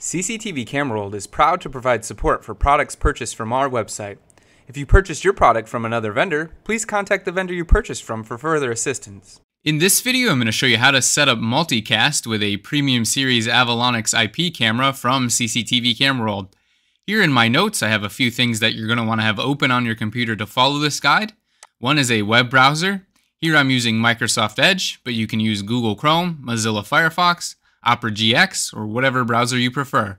CCTV Camera World is proud to provide support for products purchased from our website. If you purchased your product from another vendor, please contact the vendor you purchased from for further assistance. In this video, I'm going to show you how to set up multicast with a Premium Series Avalonix IP camera from CCTV Camera World. Here in my notes, I have a few things that you're going to want to have open on your computer to follow this guide. One is a web browser. Here I'm using Microsoft Edge, but you can use Google Chrome, Mozilla Firefox, Opera GX, or whatever browser you prefer.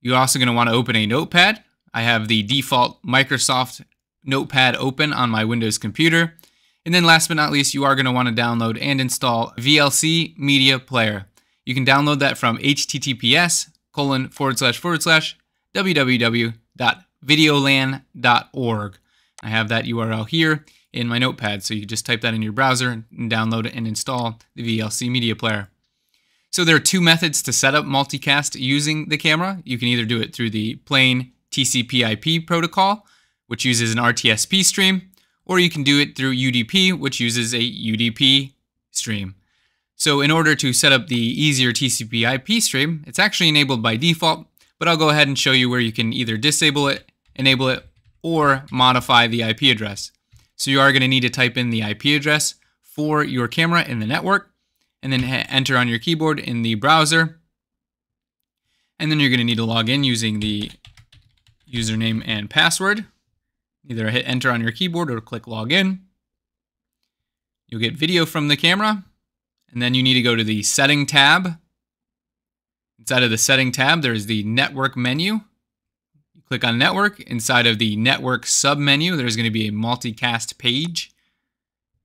You're also going to want to open a notepad. I have the default Microsoft Notepad open on my Windows computer. And then last but not least, you are going to want to download and install VLC Media Player. You can download that from https colon forward slash forward slash www.videolan.org. I have that URL here in my notepad, so you just type that in your browser and download and install the VLC Media Player. So there are two methods to set up multicast using the camera. You can either do it through the plain TCP IP protocol, which uses an RTSP stream, or you can do it through UDP, which uses a UDP stream. So in order to set up the easier TCP IP stream, it's actually enabled by default, but I'll go ahead and show you where you can either disable it, enable it, or modify the IP address. So you are going to need to type in the IP address for your camera in the network, and then enter on your keyboard in the browser. And then you're going to need to log in using the username and password. Either hit enter on your keyboard or click login. You'll get video from the camera. And then you need to go to the setting tab. Inside of the setting tab, there's the network menu. You click on network. Inside of the network sub menu, there's going to be a multicast page.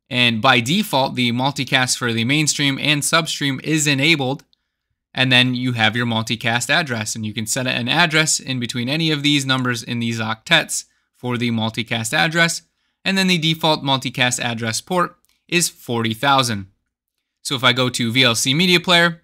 And by default, the multicast for the mainstream and substream is enabled. And then you have your multicast address, and you can set an address in between any of these numbers in these octets for the multicast address. And then the default multicast address port is 40,000. So if I go to VLC Media Player,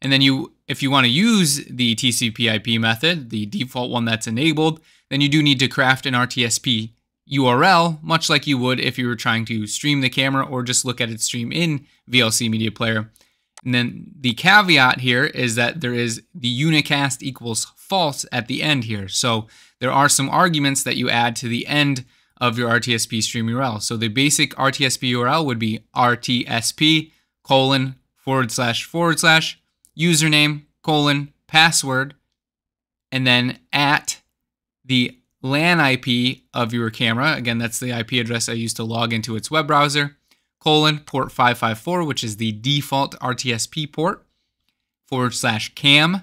and then you, if you want to use the TCP IP method, the default one that's enabled, then you do need to craft an RTSP URL, much like you would if you were trying to stream the camera or just look at it stream in VLC Media Player. And then the caveat here is that there is the unicast equals false at the end here. So there are some arguments that you add to the end of your RTSP stream URL. So the basic RTSP URL would be RTSP colon forward slash forward slash username colon password and then at the LAN IP of your camera. Again, that's the IP address I use to log into its web browser. Colon port 554, which is the default RTSP port. Forward slash cam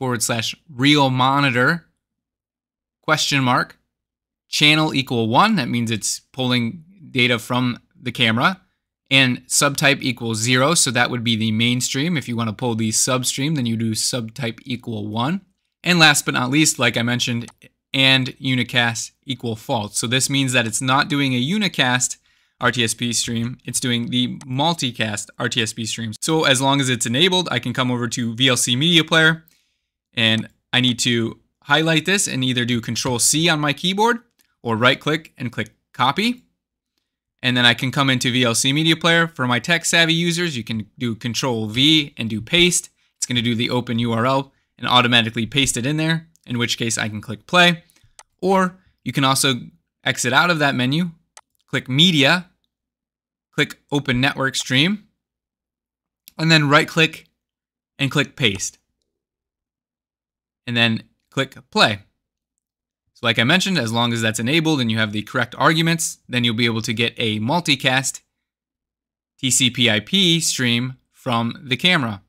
forward slash real monitor question mark channel equal one. That means it's pulling data from the camera. And subtype equals zero. So that would be the mainstream. If you want to pull the substream, then you do subtype equal one. And last but not least, like I mentioned, and unicast equal false. So this means that it's not doing a unicast RTSP stream, it's doing the multicast RTSP stream. So as long as it's enabled, I can come over to VLC Media Player and I need to highlight this and either do Control C on my keyboard or right click and click copy. And then I can come into VLC Media Player. For my tech savvy users, you can do Control V and do paste. It's going to do the open URL and automatically paste it in there in which case I can click play. Or you can also exit out of that menu, click media, click open network stream, and then right click and click paste. And then click play. So like I mentioned, as long as that's enabled and you have the correct arguments, then you'll be able to get a multicast TCP IP stream from the camera.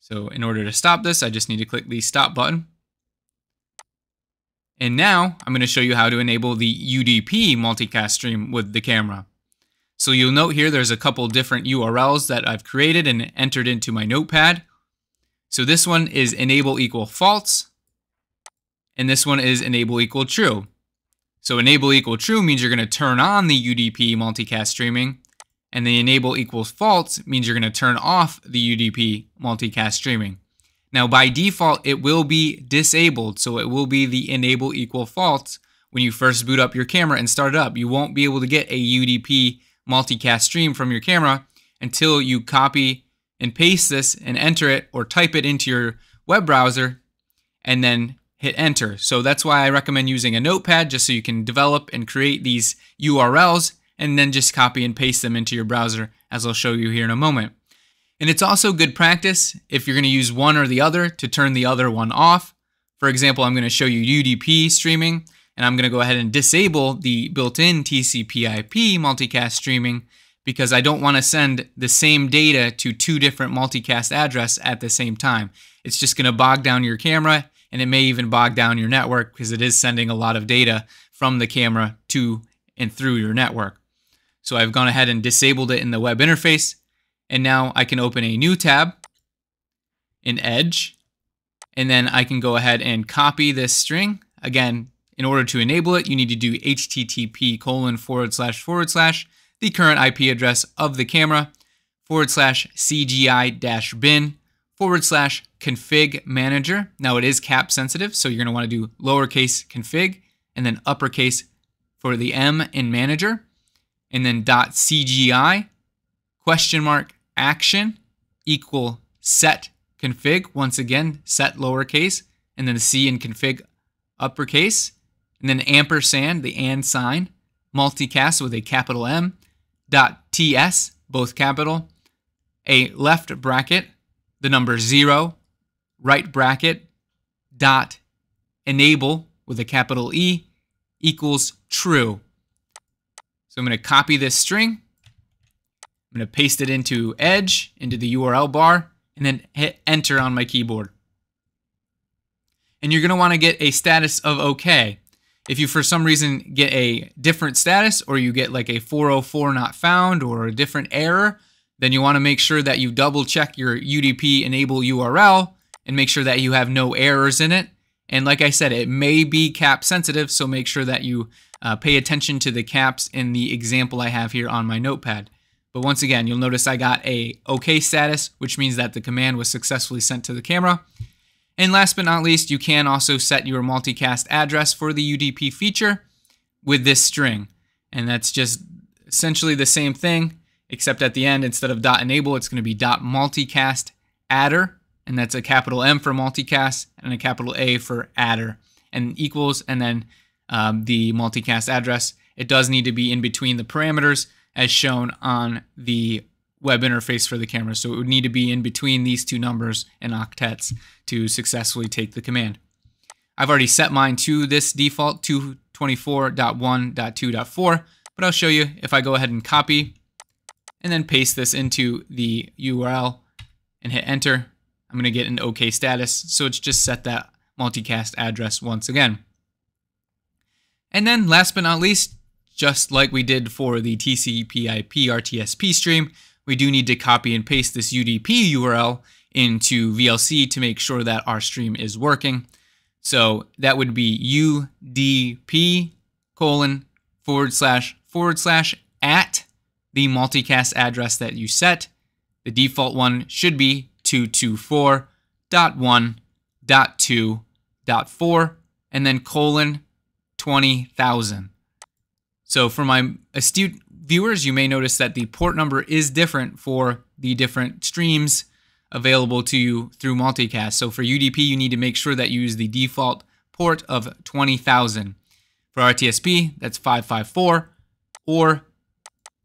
So in order to stop this, I just need to click the stop button. And now I'm going to show you how to enable the UDP multicast stream with the camera. So you'll note here there's a couple different URLs that I've created and entered into my notepad. So this one is enable equal false, and this one is enable equal true. So enable equal true means you're going to turn on the UDP multicast streaming, and the enable equals false means you're going to turn off the UDP multicast streaming. Now by default, it will be disabled. So it will be the enable equal false when you first boot up your camera and start it up. You won't be able to get a UDP multicast stream from your camera until you copy and paste this and enter it or type it into your web browser and then hit enter. So that's why I recommend using a notepad just so you can develop and create these URLs and then just copy and paste them into your browser as I'll show you here in a moment. And it's also good practice if you're going to use one or the other to turn the other one off. For example, I'm going to show you UDP streaming and I'm going to go ahead and disable the built-in TCP IP multicast streaming because I don't want to send the same data to two different multicast address at the same time. It's just going to bog down your camera and it may even bog down your network because it is sending a lot of data from the camera to and through your network. So I've gone ahead and disabled it in the web interface and now I can open a new tab in Edge and then I can go ahead and copy this string. Again, in order to enable it, you need to do http colon forward slash forward slash the current IP address of the camera forward slash CGI dash bin forward slash config manager. Now it is cap sensitive, so you're going to want to do lowercase config and then uppercase for the M in manager and then dot CGI question mark action equal set config. Once again, set lowercase and then the C in config uppercase and then ampersand, the and sign, multicast with a capital M, dot TS, both capital, a left bracket, the number zero, right bracket, dot enable with a capital E equals true. So I'm going to copy this string. I'm going to paste it into Edge, into the URL bar, and then hit enter on my keyboard. And you're going to want to get a status of OK. If you for some reason get a different status or you get like a 404 not found or a different error, then you want to make sure that you double check your UDP enable URL and make sure that you have no errors in it. And like I said, it may be cap sensitive, so make sure that you uh, pay attention to the caps in the example I have here on my notepad. But once again, you'll notice I got a OK status, which means that the command was successfully sent to the camera. And last but not least, you can also set your multicast address for the UDP feature with this string. And that's just essentially the same thing, except at the end, instead of dot enable, it's going to be dot multicast adder. And that's a capital M for multicast and a capital A for adder and equals, and then um, the multicast address. It does need to be in between the parameters as shown on the web interface for the camera. So it would need to be in between these two numbers and octets to successfully take the command. I've already set mine to this default 224.1.2.4, but I'll show you if I go ahead and copy and then paste this into the URL and hit enter, I'm going to get an OK status. So it's just set that multicast address once again. And then last but not least, just like we did for the TCP IP RTSP stream, we do need to copy and paste this UDP URL into VLC to make sure that our stream is working. So that would be UDP colon forward slash forward slash at the multicast address that you set. The default one should be 224.1.2.4 and then colon 20,000. So for my astute viewers, you may notice that the port number is different for the different streams available to you through multicast. So for UDP, you need to make sure that you use the default port of 20,000. For RTSP, that's 554, or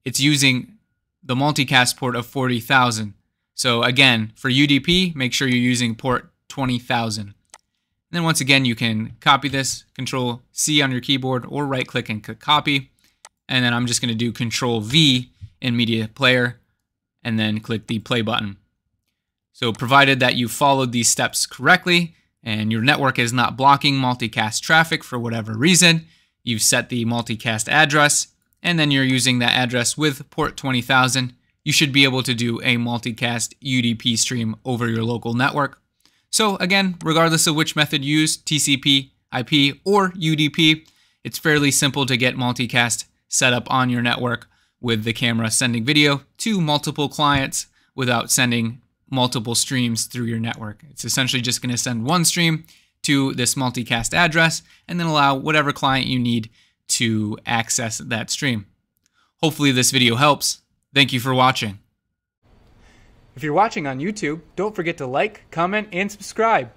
it's using the multicast port of 40,000. So again, for UDP, make sure you're using port 20,000. And then once again, you can copy this, Control C on your keyboard, or right click and click copy and then I'm just going to do Control V in Media Player and then click the play button. So provided that you followed these steps correctly and your network is not blocking multicast traffic for whatever reason, you've set the multicast address and then you're using that address with port 20,000, you should be able to do a multicast UDP stream over your local network. So again, regardless of which method you use, TCP, IP, or UDP, it's fairly simple to get multicast set up on your network with the camera sending video to multiple clients without sending multiple streams through your network. It's essentially just going to send one stream to this multicast address and then allow whatever client you need to access that stream. Hopefully this video helps. Thank you for watching. If you're watching on YouTube, don't forget to like, comment, and subscribe.